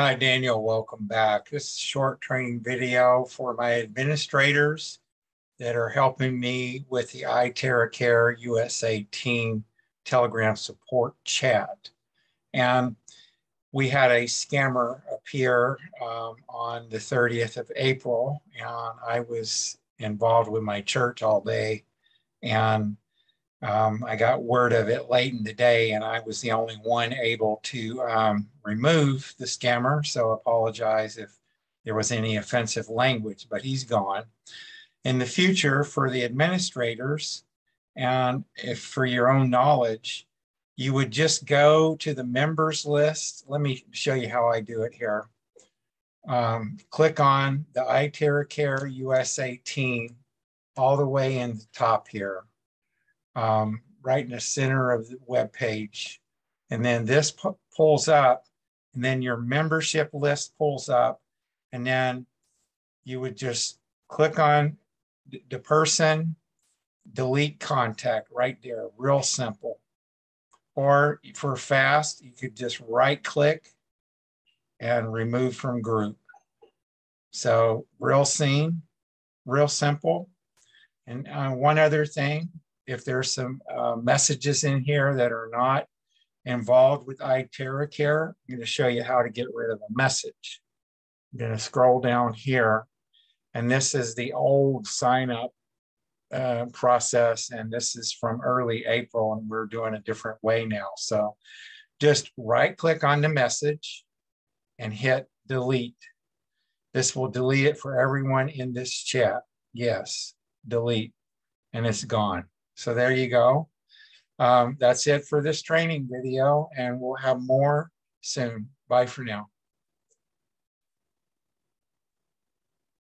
Hi, Daniel. Welcome back. This is a short training video for my administrators that are helping me with the iTeraCare USA team Telegram support chat. And we had a scammer appear um, on the 30th of April, and I was involved with my church all day. And um, I got word of it late in the day, and I was the only one able to um, remove the scammer. So apologize if there was any offensive language, but he's gone. In the future, for the administrators, and if for your own knowledge, you would just go to the members list. Let me show you how I do it here. Um, click on the iTeraCare USA team all the way in the top here um, right in the center of the web page. And then this pulls up, and then your membership list pulls up, and then you would just click on the person, delete contact right there, real simple. Or for fast, you could just right click and remove from group. So real scene, real simple. And uh, one other thing, if there's some uh, messages in here that are not involved with iTeraCare, I'm going to show you how to get rid of a message. I'm going to scroll down here, and this is the old sign up uh, process, and this is from early April, and we're doing a different way now. So just right click on the message and hit delete. This will delete it for everyone in this chat. Yes, delete, and it's gone. So there you go. Um, that's it for this training video, and we'll have more soon. Bye for now.